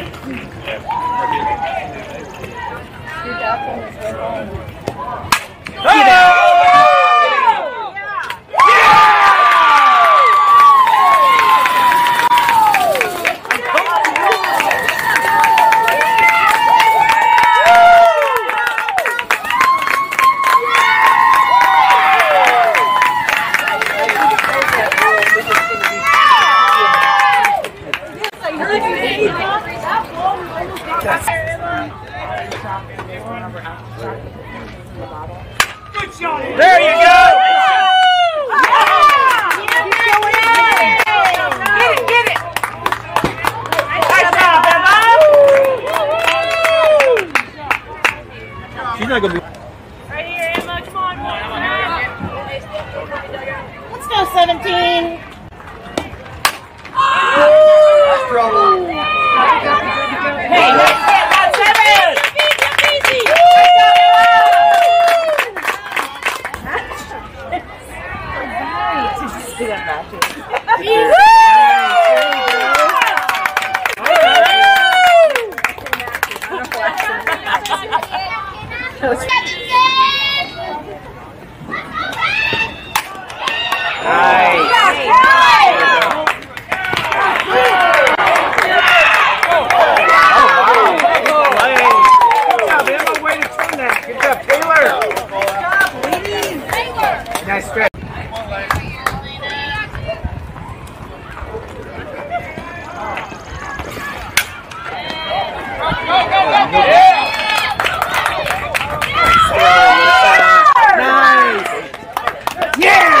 Good job from the There you go. Get it, get it. She's not gonna be. Right here, Emma. Come on, come on. Let's go, 17. Good to turn that. Good job, Taylor. Nice stretch. Nice. Yeah.